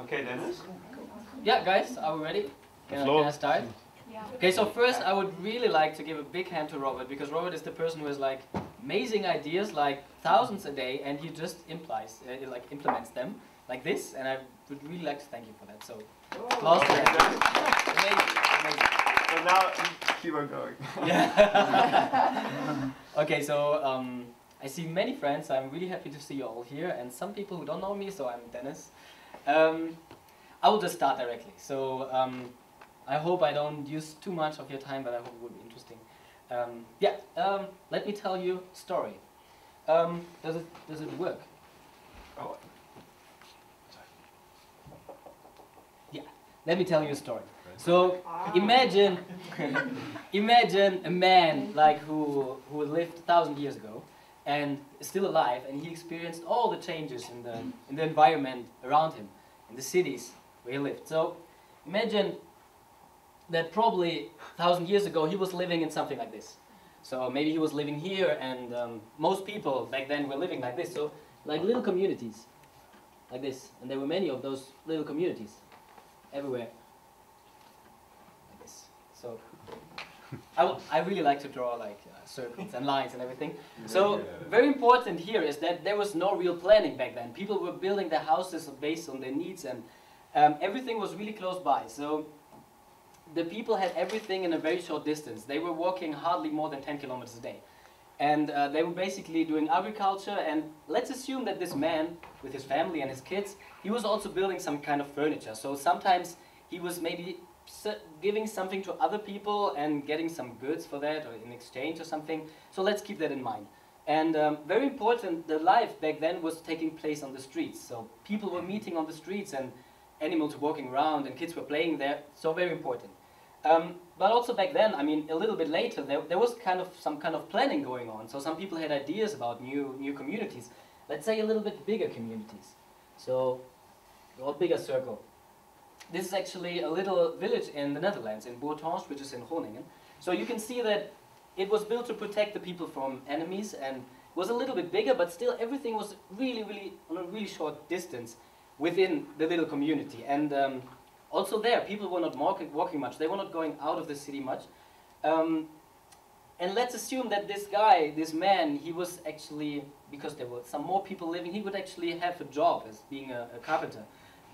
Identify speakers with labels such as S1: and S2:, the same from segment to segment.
S1: Okay, Dennis.
S2: Yeah, guys, are we ready? Can, I, can I start? Okay, so first I would really like to give a big hand to Robert because Robert is the person who has like amazing ideas, like thousands a day, and he just implies, uh, he, like implements them like this, and I would really like to thank you for that. So, applause for
S1: Okay,
S2: that.
S1: Dennis.
S2: Amazing,
S1: Now keep on going.
S2: Yeah. okay, so um, I see many friends. I'm really happy to see you all here, and some people who don't know me. So I'm Dennis. Um, I will just start directly. So um, I hope I don't use too much of your time, but I hope it will be interesting. Um, yeah, um, let me tell you a story. Um, does it does it work?
S1: Oh.
S2: Yeah, let me tell you a story. So imagine, imagine a man like who who lived a thousand years ago, and still alive, and he experienced all the changes in the in the environment around him, in the cities where he lived. So imagine that probably a thousand years ago he was living in something like this. So maybe he was living here, and um, most people back then were living like this. So like little communities, like this, and there were many of those little communities everywhere. So I, w- I really like to draw like uh, circles and lines and everything. So very important here is that there was no real planning back then. People were building their houses based on their needs, and um, everything was really close by. So the people had everything in a very short distance. They were walking hardly more than 10 kilometers a day. And uh, they were basically doing agriculture. And let's assume that this man, with his family and his kids, he was also building some kind of furniture. So sometimes he was maybe giving something to other people and getting some goods for that or in exchange or something. So let's keep that in mind. And um, very important, the life back then was taking place on the streets. So people were meeting on the streets and animals walking around and kids were playing there. So very important. Um, but also back then, I mean, a little bit later, there, there was kind of some kind of planning going on. So some people had ideas about new new communities. Let's say a little bit bigger communities. So, or bigger circle. This is actually a little village in the Netherlands, in Bourtange, which is in Groningen. So you can see that it was built to protect the people from enemies and was a little bit bigger, but still everything was really, really on a really short distance within the little community. And um, also there, people were not walking, much. They were not going out of the city much. Um, and let's assume that this guy, this man, he was actually, because there were some more people living, he would actually have a job as being a, a carpenter,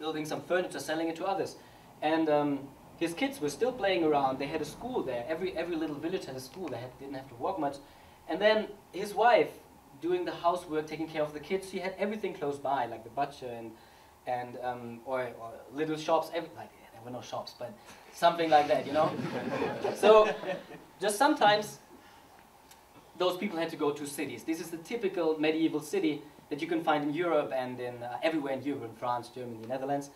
S2: building some furniture, selling it to others. And um, his kids were still playing around. They had a school there. Every, every little village had a school. They had, didn't have to walk much. And then his wife, doing the housework, taking care of the kids, she had everything close by, like the butcher and, and um, or, or little shops. Every, like, there were no shops, but something like that, you know? so just sometimes those people had to go to cities. This is the typical medieval city that you can find in Europe and in uh, everywhere in Europe, in France, Germany, Netherlands.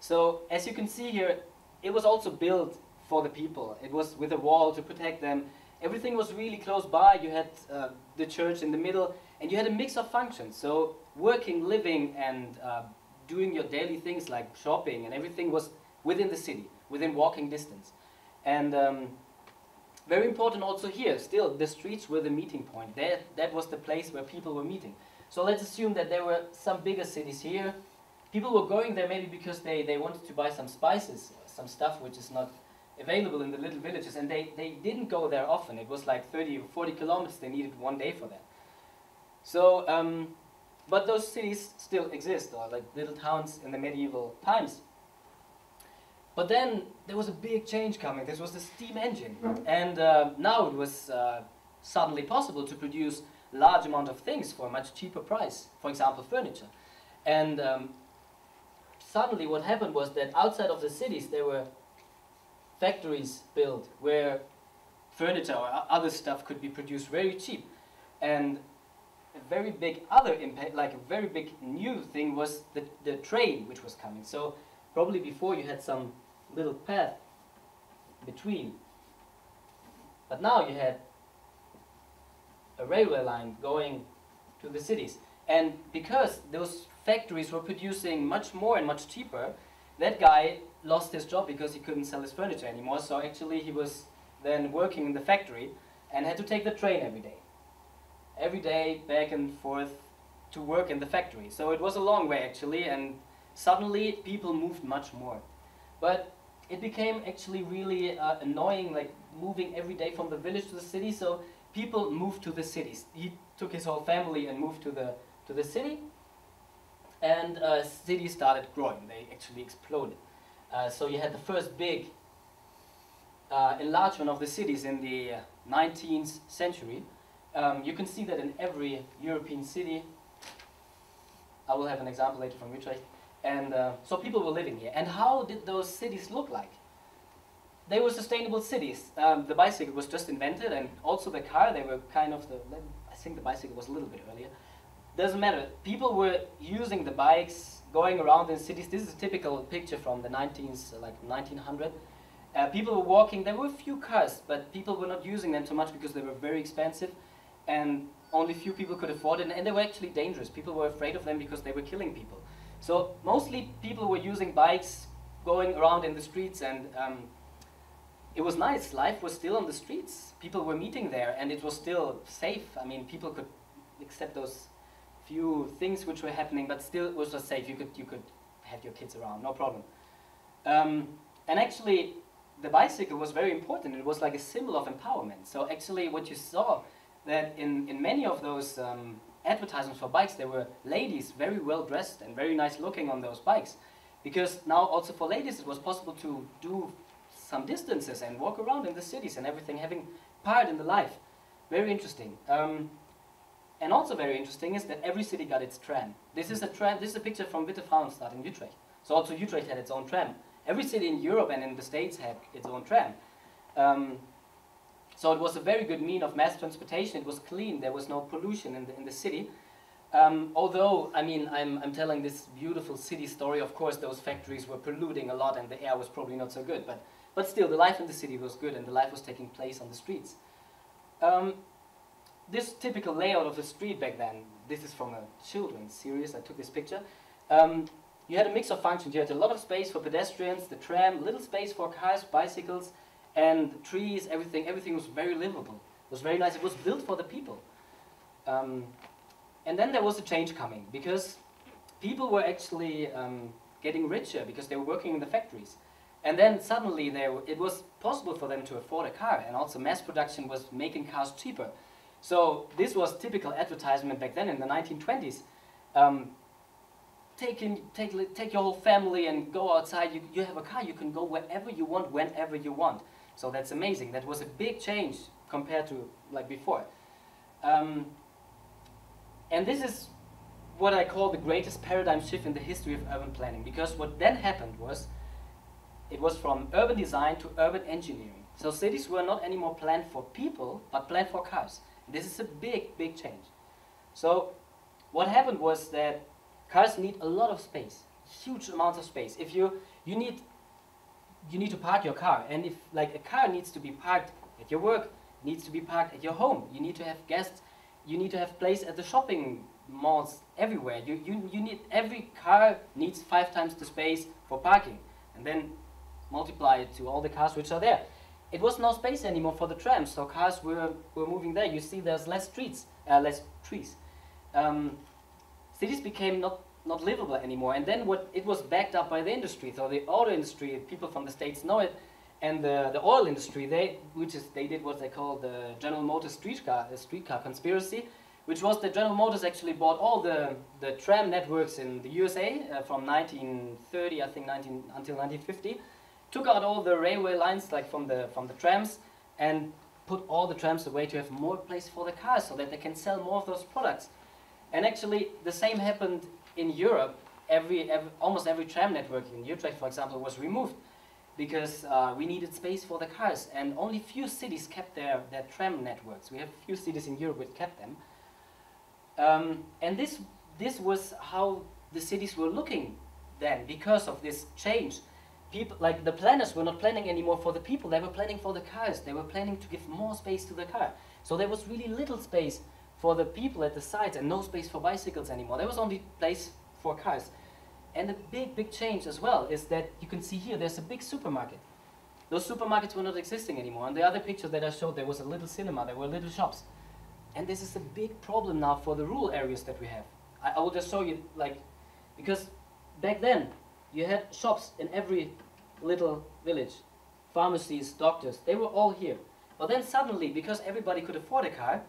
S2: So as you can see here, it was also built for the people. It was with a wall to protect them. Everything was really close by. You had uh, the church in the middle, and you had a mix of functions. So working, living, and uh, doing your daily things like shopping and everything was within the city, within walking distance. And um, very important also here, still, the streets were the meeting point. That, that was the place where people were meeting. So let's assume that there were some bigger cities here. People were going there maybe because they, they wanted to buy some spices, some stuff which is not available in the little villages, and they, they didn't go there often. It was like 30 or 40 kilometers, they needed one day for that. So, um, but those cities still exist, or like little towns in the medieval times. But then there was a big change coming. This was the steam engine, and uh, now it was uh, suddenly possible to produce large amount of things for a much cheaper price. For example, furniture. And um, suddenly, what happened was that outside of the cities there were factories built where furniture or other stuff could be produced very cheap. And a very big other impact, like a very big new thing, was the, the train which was coming. So probably before you had some little path between. But now you had a railway line going to the cities. And because those factories were producing much more and much cheaper, that guy lost his job because he couldn't sell his furniture anymore. So actually he was then working in the factory and had to take the train every day. every day back and forth to work in the factory. So it was a long way actually, and suddenly people moved much more. But it became actually really uh, annoying, like moving every day from the village to the city. So people moved to the cities. He took his whole family and moved to the to the city, and uh, cities started growing. They actually exploded. Uh, so you had the first big uh, enlargement of the cities in the 19th century. Um, you can see that in every European city. I will have an example later from Utrecht. And uh, so people were living here. And how did those cities look like? They were sustainable cities. Um, the bicycle was just invented, and also the car. They were kind of the. I think the bicycle was a little bit earlier. Doesn't matter. People were using the bikes, going around in cities. This is a typical picture from the 19th, like 1900. Uh, people were walking. There were a few cars, but people were not using them too much because they were very expensive, and only few people could afford it. And they were actually dangerous. People were afraid of them because they were killing people. So mostly people were using bikes, going around in the streets, and um, it was nice. Life was still on the streets. People were meeting there, and it was still safe. I mean, people could accept those few things which were happening, but still it was just safe. You could you could have your kids around, no problem. Um, and actually, the bicycle was very important. It was like a symbol of empowerment. So actually, what you saw that in in many of those um, advertisements for bikes, there were ladies very well dressed and very nice looking on those bikes. Because now also for ladies it was possible to do some distances and walk around in the cities and everything, having part in the life. Very interesting. Um, and also very interesting is that every city got its tram. This is a tram. This is a picture from Witte Frauenstadt in Utrecht. So also Utrecht had its own tram. Every city in Europe and in the States had its own tram. Um, so it was a very good mean of mass transportation. It was clean. There was no pollution in the, in the city. Um, although, I mean, I'm, I'm telling this beautiful city story, of course those factories were polluting a lot and the air was probably not so good. But, but still, the life in the city was good and the life was taking place on the streets. Um, this typical layout of the street back then, this is from a children's series, I took this picture. Um, you had a mix of functions. You had a lot of space for pedestrians, the tram, little space for cars, bicycles, and trees, everything, everything was very livable. It was very nice. It was built for the people. Um, and then there was a change coming because people were actually um, getting richer because they were working in the factories. And then suddenly there, it was possible for them to afford a car and also mass production was making cars cheaper. So this was typical advertisement back then in the 1920s. Um, take, in, take, take your whole family and go outside. You, you have a car, you can go wherever you want, whenever you want. So that's amazing. That was a big change compared to like before. Um, and this is what I call the greatest paradigm shift in the history of urban planning. Because what then happened was, it was from urban design to urban engineering. So cities were not anymore planned for people, but planned for cars. This is a big, big change. So what happened was that cars need a lot of space, huge amounts of space. If you, you need you need to park your car. And if like a car needs to be parked at your work, needs to be parked at your home. You need to have guests. You need to have place at the shopping malls everywhere. You, you, you need every car needs five times the space for parking, and then multiply it to all the cars which are there. It was no space anymore for the trams, so cars were, were moving there. You see, there's less streets, uh, less trees. Um, cities became not not livable anymore. And then what it was backed up by the industry. So the auto industry, people from the states know it, and the, the oil industry, they which is they did what they call the General Motors streetcar the streetcar conspiracy, which was that General Motors actually bought all the the tram networks in the USA uh, from 1930, I think 19 until 1950, took out all the railway lines like from the from the trams and put all the trams away to have more place for the cars so that they can sell more of those products. And actually, the same happened in Europe, every, every, almost every tram network in Utrecht, for example, was removed because uh, we needed space for the cars, and only few cities kept their, their tram networks. We have few cities in Europe which kept them. Um, and this, this was how the cities were looking then because of this change. People, like the planners were not planning anymore for the people, they were planning for the cars. They were planning to give more space to the car. So there was really little space for the people at the sides and no space for bicycles anymore. There was only place for cars. And the big, big change as well is that you can see here there's a big supermarket. Those supermarkets were not existing anymore. On the other picture that I showed, there was a little cinema, there were little shops. And this is a big problem now for the rural areas that we have. I, I will just show you, like, because back then you had shops in every little village, pharmacies, doctors, they were all here. But then suddenly, because everybody could afford a car,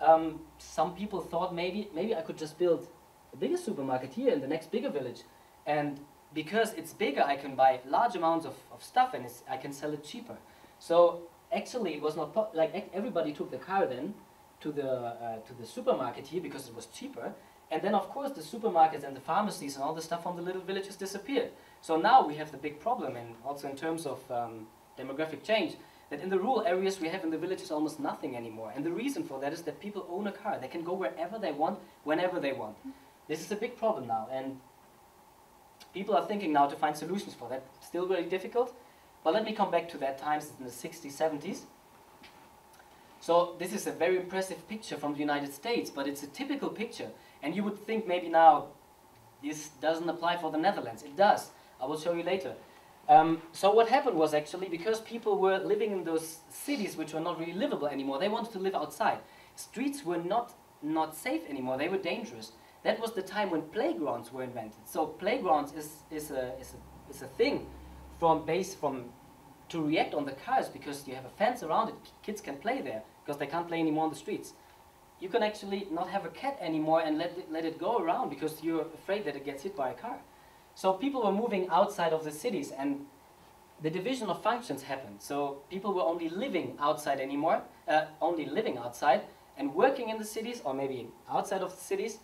S2: um, some people thought maybe maybe I could just build a bigger supermarket here in the next bigger village, and because it's bigger, I can buy large amounts of, of stuff and I can sell it cheaper. So actually, it was not like everybody took the car then to the uh, to the supermarket here because it was cheaper, and then of course the supermarkets and the pharmacies and all the stuff from the little villages disappeared. So now we have the big problem, and also in terms of um, demographic change, that in the rural areas we have in the villages almost nothing anymore. And the reason for that is that people own a car. They can go wherever they want, whenever they want. This is a big problem now. And people are thinking now to find solutions for that. Still very difficult. But let me come back to that times in the 60s, 70s. So this is a very impressive picture from the United States, but it's a typical picture. And you would think maybe now this doesn't apply for the Netherlands. It does. I will show you later. Um, so what happened was actually because people were living in those cities which were not really livable anymore, they wanted to live outside. Streets were not, not safe anymore, they were dangerous. That was the time when playgrounds were invented. So playgrounds is, is, a, is, a, is a thing from base from to react on the cars because you have a fence around it. Kids can play there because they can't play anymore on the streets. You can actually not have a cat anymore and let it, let it go around because you're afraid that it gets hit by a car. So people were moving outside of the cities and the division of functions happened. So people were only living outside anymore, uh, only living outside and working in the cities or maybe outside of the cities.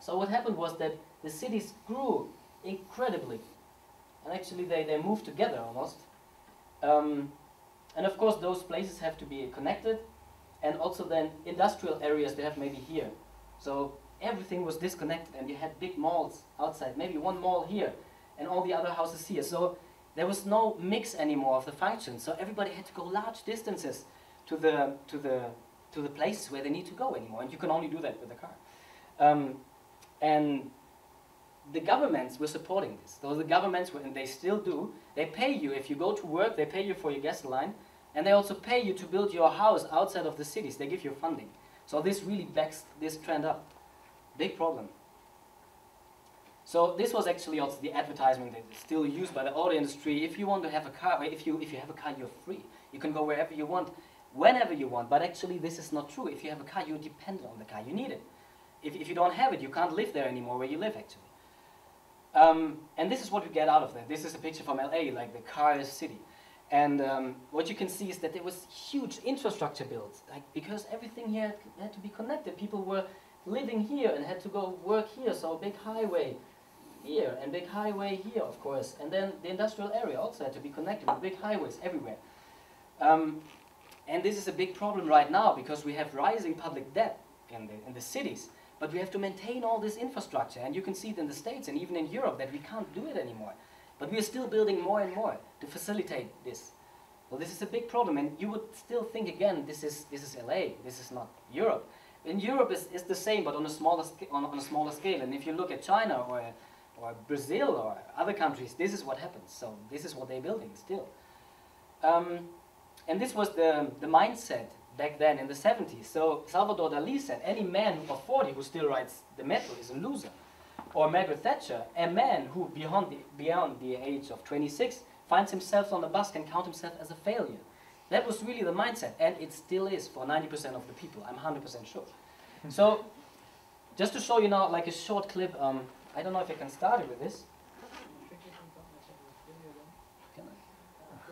S2: So what happened was that the cities grew incredibly. And actually they, they moved together almost. Um, and of course those places have to be connected and also then industrial areas they have maybe here. So everything was disconnected and you had big malls outside, maybe one mall here and all the other houses here. So there was no mix anymore of the functions. So everybody had to go large distances to the, to the, to the places where they need to go anymore. And you can only do that with a car. Um, and the governments were supporting this. Those the governments were, and they still do, they pay you. If you go to work, they pay you for your gas line. And they also pay you to build your house outside of the cities. They give you funding. So this really backs this trend up. Big problem. So this was actually also the advertisement that is still used by the auto industry. If you want to have a car, if you, if you have a car, you're free. You can go wherever you want, whenever you want. But actually this is not true. If you have a car, you're dependent on the car. You need it. If, if you don't have it, you can't live there anymore where you live actually. Um, and this is what we get out of that. This is a picture from LA, like the car is city. And um, what you can see is that there was huge infrastructure built, like because everything here had, to be connected. People were living here and had to go work here, so big highway here and big highway here, of course. And then the industrial area also had to be connected with big highways everywhere. Um, and this is a big problem right now because we have rising public debt in the, in the cities. But we have to maintain all this infrastructure. And you can see it in the States and even in Europe that we can't do it anymore. But we are still building more and more to facilitate this. Well, this is a big problem. And you would still think, again, this is, this is LA, this is not Europe. In Europe, it's, it's the same, but on a, smaller on, on a smaller scale. And if you look at China or, or Brazil or other countries, this is what happens. So this is what they're building still. Um, and this was the, the mindset back then in the 70s. So Salvador Dali said, any man of 40 who still rides the metro is a loser. Or Margaret Thatcher, a man who beyond the, beyond the age of 26 finds himself on the bus can count himself as a failure. That was really the mindset, and it still is for 90% of the people, I'm 100% sure. so, just to show you now, like a short clip, um, I don't know if I can start it with this.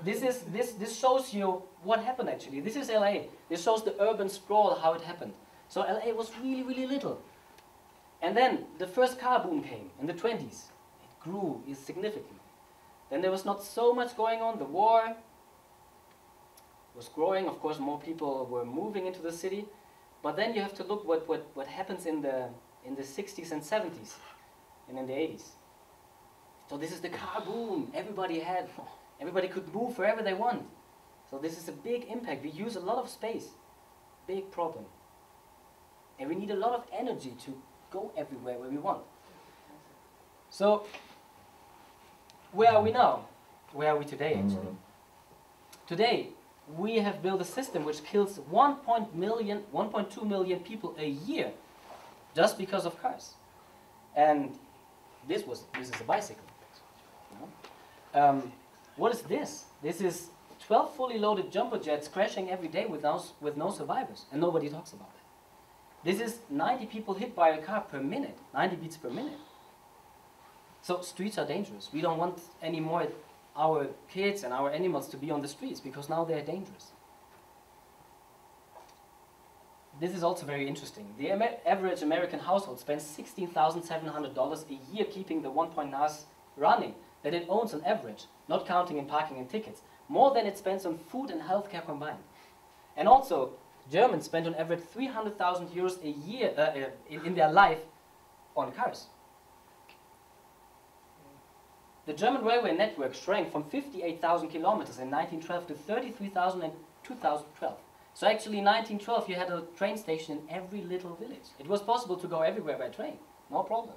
S2: This is this this shows you what happened actually. This is LA. This shows the urban sprawl how it happened. So LA was really really little, and then the first car boom came in the 20s. It grew significantly. Then there was not so much going on. The war was growing. Of course, more people were moving into the city. But then you have to look what, what, what happens in the, in the 60s and 70s and in the 80s. So this is the car boom. Everybody had, everybody could move wherever they want. So this is a big impact. We use a lot of space. Big problem. And we need a lot of energy to go everywhere where we want. So, where are we now? Where are we today, actually? Today, we have built a system which kills 1. point million, 1.2 million people a year just because of cars. And this was this is a bicycle. you. Um, what is this? This is 12 fully loaded jumbo jets crashing every day with no, with no survivors, and nobody talks about it. This is 90 people hit by a car per minute, 90 beats per minute. So streets are dangerous. We don't want any more our kids and our animals to be on the streets because now they're dangerous. This is also very interesting. The Amer average American household spends $16,700 a year keeping the 1.9 NAS running that it owns on average, not counting in parking and tickets, more than it spends on food and healthcare combined. And also, Germans spend on average 300,000 euros a year uh, uh, in, in their life on cars. The German railway network shrank from 58,000 kilometers in 1912 to 33,000 in 2012. So actually in 1912 you had a train station in every little village. It was possible to go everywhere by train, no problem.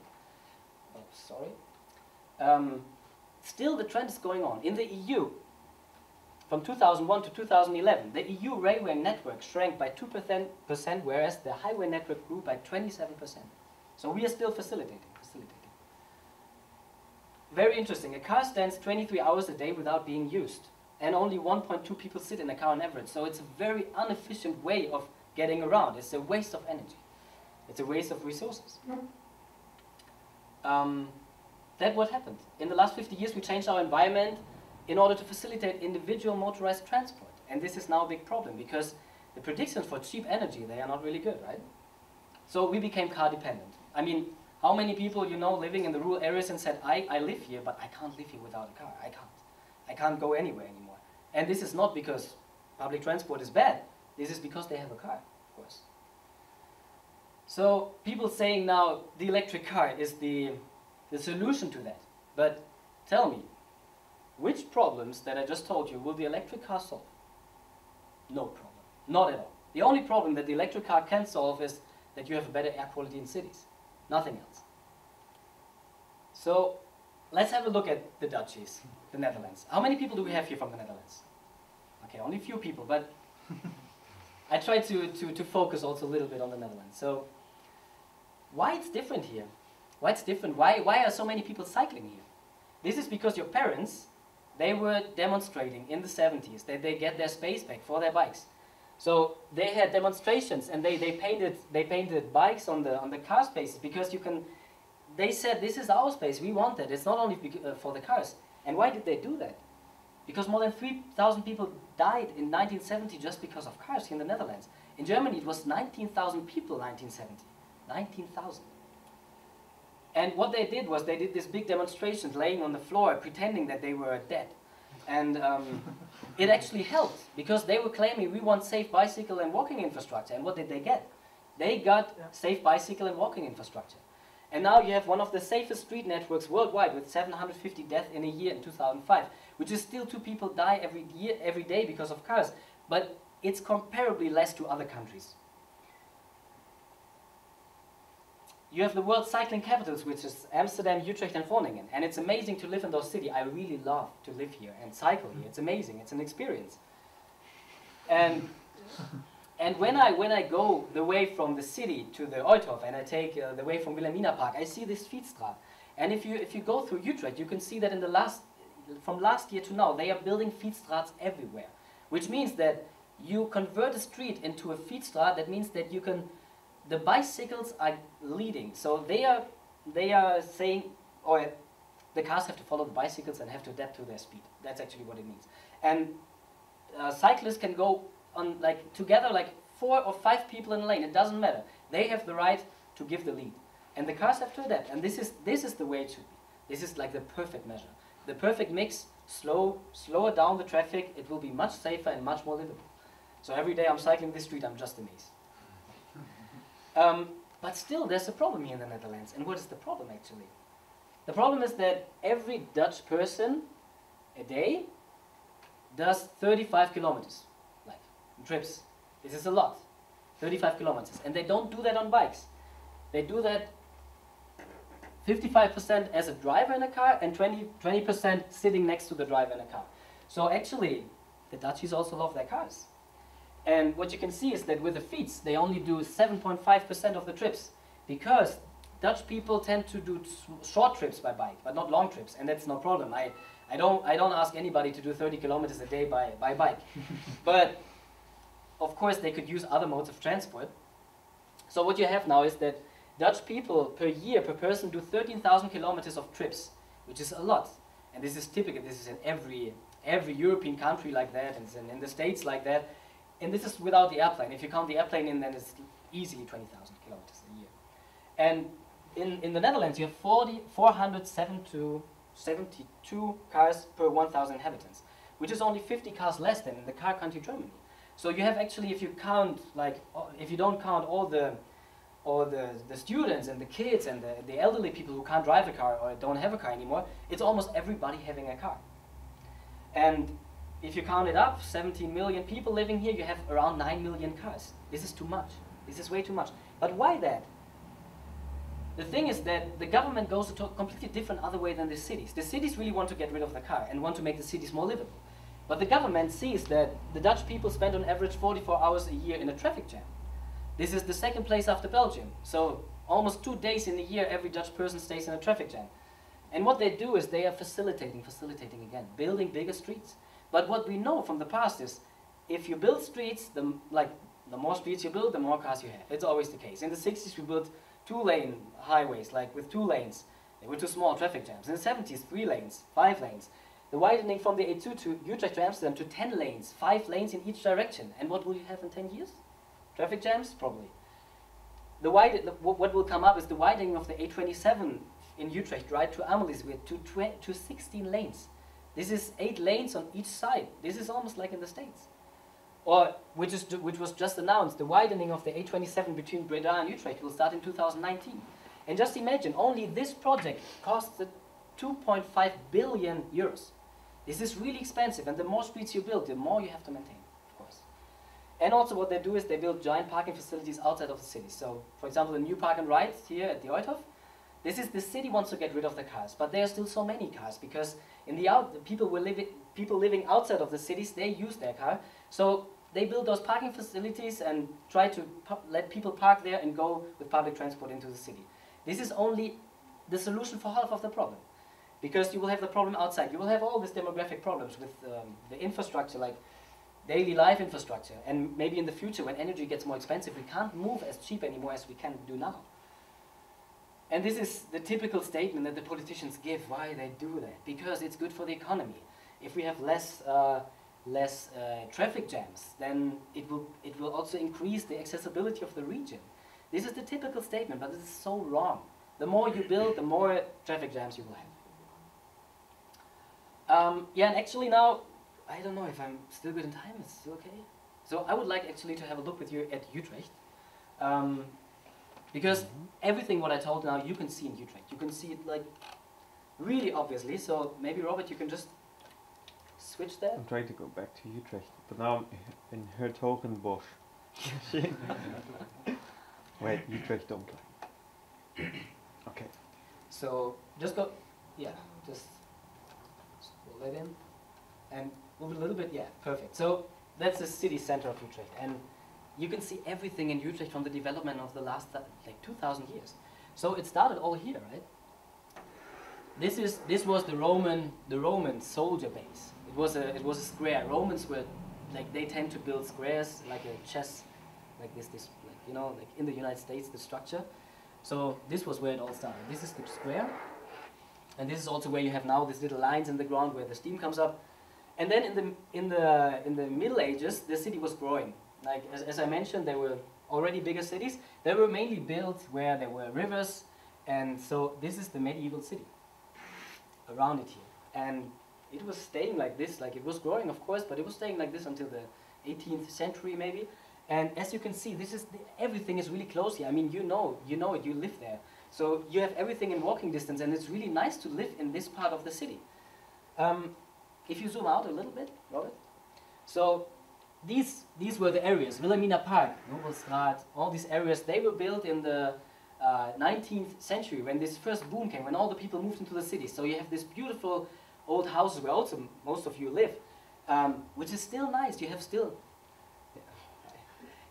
S2: Oh, sorry. Um, still the trend is going on. In the EU, from 2001 to 2011, the EU railway network shrank by 2%, whereas the highway network grew by 27%. So we are still facilitating, facilitating. Very interesting. A car stands 23 hours a day without being used, and only 1.2 people sit in a car on average. So it's a very inefficient way of getting around. It's a waste of energy. It's a waste of resources. Um, that what happened. In the last 50 years, we changed our environment in order to facilitate individual motorized transport. And this is now a big problem because the predictions for cheap energy, they are not really good, right? So we became car dependent. I mean, how many people you know living in the rural areas and said, I, I live here, but I can't live here without a car. I can't. I can't go anywhere anymore. And this is not because public transport is bad. This is because they have a car, of course. So people saying now the electric car is the, the solution to that. But tell me, which problems that I just told you will the electric car solve? No problem. Not at all. The only problem that the electric car can solve is that you have a better air quality in cities. Nothing else. So let's have a look at the Dutchies, the Netherlands. How many people do we have here from the Netherlands? Okay, only a few people, but I try to, to, to focus also a little bit on the Netherlands. So why it's different here? Why it's different? Why, why are so many people cycling here? This is because your parents, they were demonstrating in the 70s that they get their space back for their bikes. So they had demonstrations and they, they painted they painted bikes on the on the car spaces because you can. They said this is our space. We want it. It's not only uh, for the cars. And why did they do that? Because more than 3,000 people died in 1970 just because of cars here in the Netherlands. In Germany, it was 19,000 people in 1970. 19,000. And what they did was they did this big demonstrations laying on the floor pretending that they were dead. And um, it actually helped because they were claiming we want safe bicycle and walking infrastructure. And what did they get? They got safe bicycle and walking infrastructure. And now you have one of the safest street networks worldwide with 750 deaths in a year in 2005, which is still two people die every year, every day because of cars. But it's comparably less to other countries. You have the world cycling capitals, which is Amsterdam, Utrecht, and Groningen. And it's amazing to live in those cities. I really love to live here and cycle here. It's amazing. It's an experience. And and when I when I go the way from the city to the Uithof and I take uh, the way from Wilhelmina Park, I see this Fietsstraat. And if you if you go through Utrecht, you can see that in the last from last year to now, they are building Fietsstraats everywhere, which means that you convert a street into a Fietsstraat. That means that you can the bicycles are leading. So they are they are saying, or the cars have to follow the bicycles and have to adapt to their speed. That's actually what it means. And uh, cyclists can go on like together like four or five people in a lane. It doesn't matter. They have the right to give the lead, and the cars have to adapt. And this is this is the way it should be. This is like the perfect measure, the perfect mix. Slow, slower down the traffic. It will be much safer and much more livable. So every day I'm cycling this street, I'm just amazed. Um, but still, there's a problem here in the Netherlands. And what is the problem actually? The problem is that every Dutch person a day does 35 kilometers, like trips. This is a lot, 35 kilometers. And they don't do that on bikes. They do that 55% as a driver in a car and 20, 20% sitting next to the driver in a car. So actually, the Dutchies also love their cars. And what you can see is that with the fiets, they only do 7.5% of the trips because Dutch people tend to do short trips by bike, but not long trips, and that's no problem. I, I, don't, I don't ask anybody to do 30 kilometers a day by, by bike. but of course, they could use other modes of transport. So what you have now is that Dutch people per year, per person, do 13,000 kilometers of trips, which is a lot. And this is typical. This is in every every European country like that, and in the States like that. And this is without the airplane. If you count the airplane in, then it's easily 20,000 kilometers a year. And in, in the Netherlands, you have 40, 472 72 cars per 1,000 inhabitants, which is only 50 cars less than in the car country Germany. So you have actually, if you count, like, if you don't count all the or the, the students and the kids and the, the elderly people who can't drive a car or don't have a car anymore, it's almost everybody having a car. And if you count it up, 17 million people living here, you have around 9 million cars. This is too much. This is way too much. But why that? The thing is that the government goes a completely different other way than the cities. The cities really want to get rid of the car and want to make the cities more livable. But the government sees that the Dutch people spend on average 44 hours a year in a traffic jam. This is the second place after Belgium. So almost two days in a year, every Dutch person stays in a traffic jam. And what they do is they are facilitating, facilitating again, building bigger streets. But what we know from the past is, if you build streets, the like the more streets you build, the more cars you have. It's always the case. In the 60s, we built two-lane highways, like with two lanes. They were too small traffic jams. In the 70s, three lanes, five lanes. The widening from the A2 to Utrecht to Amsterdam to 10 lanes, five lanes in each direction. And what will you have in 10 years? Traffic jams? Probably. The wide, the, what will come up is the widening of the A27 in Utrecht right to Amelisweerd to, to 16 lanes. This is eight lanes on each side. This is almost like in the States. Or, which, is, which was just announced, the widening of the A27 between Breda and Utrecht will start in 2019. And just imagine, only this project costs 2.5 billion euros. This is really expensive, and the more streets you build, the more you have to maintain, of course. And also what they do is they build giant parking facilities outside of the city. So, for example, the new park and ride here at the Uithof, this is the city wants to get rid of the cars, but there are still so many cars because in the out the people were living people living outside of the cities they use their car, so they build those parking facilities and try to let people park there and go with public transport into the city. This is only the solution for half of the problem, because you will have the problem outside. You will have all these demographic problems with um, the infrastructure, like daily life infrastructure, and maybe in the future when energy gets more expensive, we can't move as cheap anymore as we can do now. And this is the typical statement that the politicians give why they do that because it's good for the economy. If we have less uh, less uh, traffic jams, then it will it will also increase the accessibility of the region. This is the typical statement, but this is so wrong. The more you build, the more traffic jams you will have. Um, yeah, and actually now, I don't know if I'm still good in time. It's still okay. So I would like actually to have a look with you at Utrecht. Um, because mm-hmm. everything what I told now you can see in Utrecht. You can see it like really obviously. So maybe Robert, you can just switch there.
S3: I'm trying to go back to Utrecht, but now I'm in Hertogenbosch. Wait, Utrecht don't play. Okay.
S2: So just go, yeah, just scroll that in and move it a little bit. Yeah, perfect. So that's the city center of Utrecht, and you can see everything in Utrecht from the development of the last like 2,000 years. So it started all here, right? This is this was the Roman the Roman soldier base. It was a it was a square. Romans were like they tend to build squares like a chess, like this this like you know like in the United States the structure. So this was where it all started. This is the square, and this is also where you have now these little lines in the ground where the steam comes up. And then in the in the in the Middle Ages, the city was growing. Like as, as I mentioned, they were already bigger cities. They were mainly built where there were rivers, and so this is the medieval city around it here. And it was staying like this, like it was growing, of course, but it was staying like this until the 18th century maybe. And as you can see, this is the, everything is really close here. I mean, you know, you know it. You live there, so you have everything in walking distance, and it's really nice to live in this part of the city. Um, if you zoom out a little bit, Robert. So these these were the areas. Wilhelmina Park, Nobelstraat, all these areas. They were built in the uh, 19th century when this first boom came, when all the people moved into the city. So you have this beautiful old houses where also most of you live. um, which is still nice. You have still,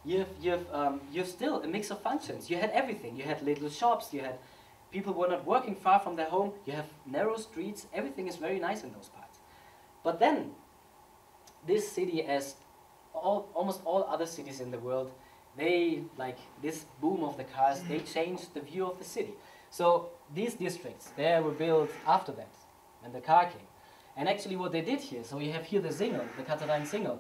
S2: you have, you have, um, you have still a mix of functions. You had everything. You had little shops. You had people were not working far from their home. You have narrow streets. Everything is very nice in those parts. But then, this city, as all, almost all other cities in the world, they like this boom of the cars. They mm-hmm. changed the view of the city. So these districts, they were built after that, when the car came. And actually, what they did here, so you have here the Singel, the Catharijnesingel.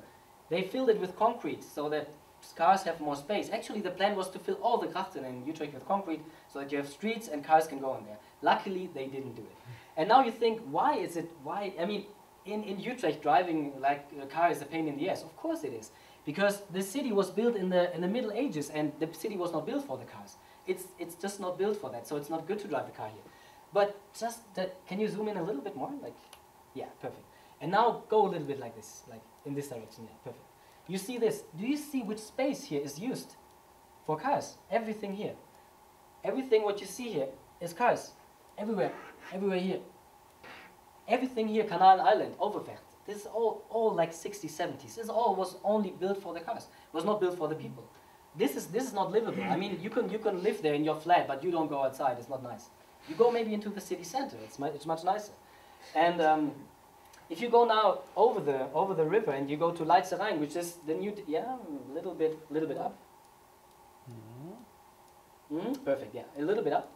S2: They filled it with concrete so that cars have more space. Actually, the plan was to fill all the Grachten in Utrecht with concrete so that you have streets and cars can go in there. Luckily, they didn't do it. Mm-hmm. And now you think, why is it, why, I mean, in, in Utrecht, driving like a car is a pain in the ass. Of course it is. Because the city was built in the, in the Middle Ages and the city was not built for the cars. It's, it's just not built for that, so it's not good to drive a car here. But just, that, can you zoom in a little bit more? Like, yeah, perfect. And now go a little bit like this, like in this direction, yeah, perfect. You see this, do you see which space here is used for cars? Everything here. Everything what you see here is cars. Everywhere, everywhere here. Everything here, Kanaleneiland, Overvecht. This is all, all like 60s, 70s. This all was only built for the cars. It was not built for the people. This is, this is not livable. I mean, you can, you can live there in your flat, but you don't go outside. It's not nice. You go maybe into the city center. It's, mu it's much nicer. And um, if you go now over the, over the river and you go to Leidsche Rijn, which is the new, yeah, a little bit, little bit up. Mm, perfect, yeah, a little bit up.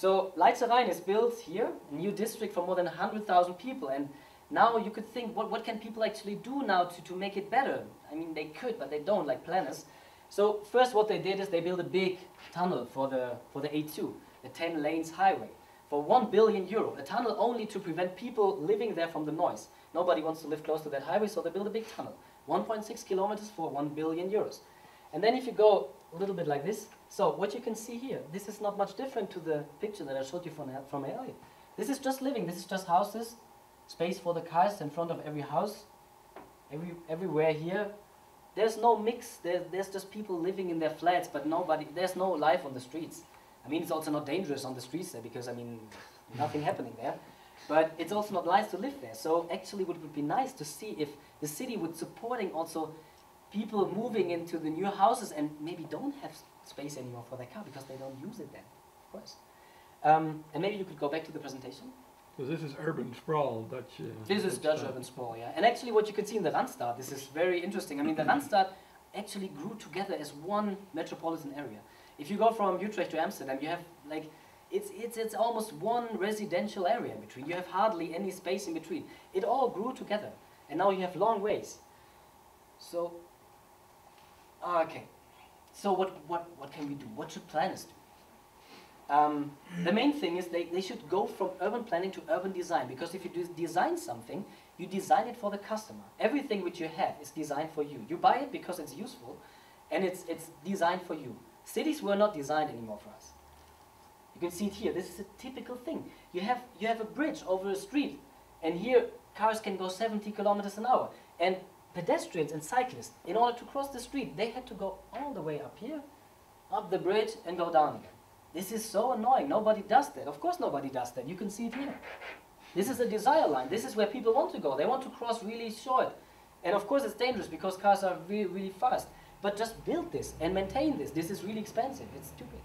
S2: So Leidsche Rijn is built here, a new district for more than 100,000 people. And now you could think, what, what can people actually do now to, to make it better? I mean, they could, but they don't, like planners. So first what they did is they built a big tunnel for the, for the A2, the 10 lanes highway, for 1 billion euro. A tunnel only to prevent people living there from the noise. Nobody wants to live close to that highway, so they built a big tunnel. 1.6 kilometers for 1 billion euros. And then if you go a little bit like this, so what you can see here, this is not much different to the picture that I showed you from, from earlier. This is just living, this is just houses, space for the cars in front of every house, every, everywhere here. There's no mix, there, there's just people living in their flats, but nobody, there's no life on the streets. I mean, it's also not dangerous on the streets there because, I mean, nothing happening there. But it's also not nice to live there. So actually what would be nice to see if the city would supporting also people moving into the new houses and maybe don't have space anymore for their car because they don't use it then, of course. Um, and maybe you could go back to the presentation.
S4: So this is urban sprawl, Dutch. Uh,
S2: This is Dutch urban sprawl, yeah. And actually what you can see in the Randstad, this is very interesting. I mean, the Randstad actually grew together as one metropolitan area. If you go from Utrecht to Amsterdam, you have like, it's, it's, it's almost one residential area in between. You have hardly any space in between. It all grew together. And now you have long ways. So, okay. So what, what, what can we do? What should planners do? Um, the main thing is they, they should go from urban planning to urban design because if you do design something, you design it for the customer. Everything which you have is designed for you. You buy it because it's useful and it's, it's designed for you. Cities were not designed anymore for us. You can see it here. This is a typical thing. You have, you have a bridge over a street and here cars can go 70 kilometers an hour. And pedestrians and cyclists, in order to cross the street, they had to go all the way up here, up the bridge and go down again. This is so annoying. Nobody does that. Of course nobody does that. You can see it here. This is a desire line. This is where people want to go. They want to cross really short. And of course it's dangerous because cars are really, really fast. But just build this and maintain this. This is really expensive. It's stupid.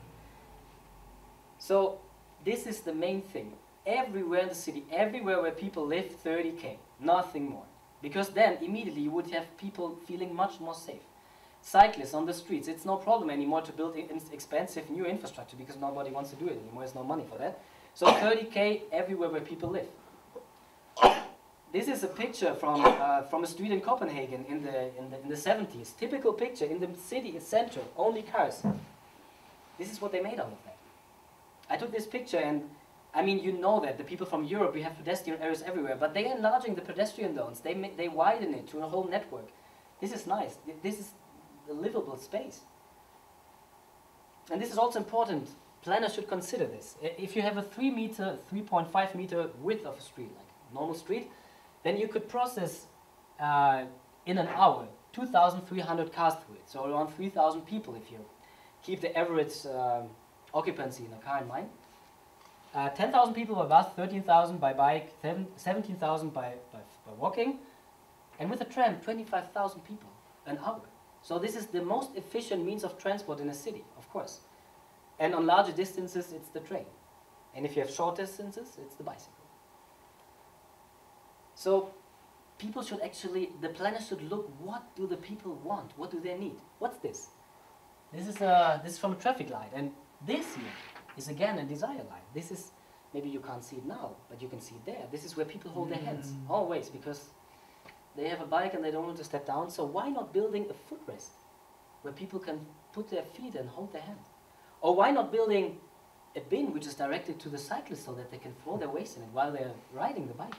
S2: So this is the main thing. Everywhere in the city, everywhere where people live, 30k. Nothing more. Because then immediately you would have people feeling much more safe cyclists on the streets. It's no problem anymore to build expensive new infrastructure because nobody wants to do it anymore. There's no money for that. So 30k everywhere where people live. This is a picture from, uh, from a street in Copenhagen in the, in, the, in the 70s. Typical picture in the city center, only cars. This is what they made out of that. I took this picture and I mean, you know that the people from Europe, we have pedestrian areas everywhere, but they're enlarging the pedestrian zones. They, they widen it to a whole network. This is nice. This is the livable space. And this is also important. Planners should consider this. If you have a 3 meter, 3.5 meter width of a street, like a normal street, then you could process uh, in an hour 2,300 cars through it. So around 3,000 people if you keep the average um, occupancy in a car in mind. Uh, 10,000 people by bus, 13,000 by bike, 17,000 by, by, by walking, And with a tram, 25,000 people an hour. So this is the most efficient means of transport in a city, of course. And on larger distances, it's the train. And if you have short distances, it's the bicycle. So people should actually, the planners should look, what do the people want? What do they need? What's this? This is, a, this is from a traffic light. And this here is again a desire line. This is, maybe you can't see it now, but you can see it there. This is where people hold their hands, mm. always, because they have a bike and they don't want to step down. So why not building a footrest where people can put their feet and hold their hand? Or why not building a bin which is directed to the cyclist so that they can throw their waste in it while they're riding the bike?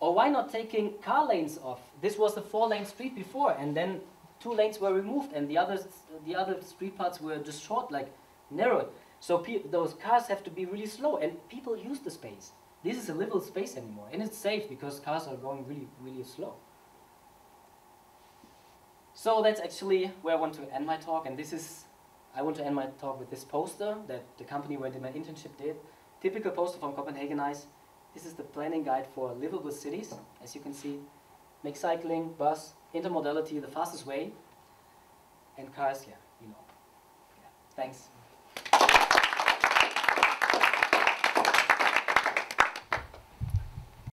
S2: Or why not taking car lanes off? This was the four-lane street before, and then two lanes were removed, and the others, the other street parts were just short, like narrowed. So those cars have to be really slow, and people use the space. This is a livable space anymore, and it's safe because cars are going really, really slow. So that's actually where I want to end my talk, and this is, I want to end my talk with this poster that the company where I did my internship did. Typical poster from Copenhagenize. This is the planning guide for livable cities, as you can see. Make cycling, bus, intermodality the fastest way, and cars, yeah, you know. Yeah. Thanks.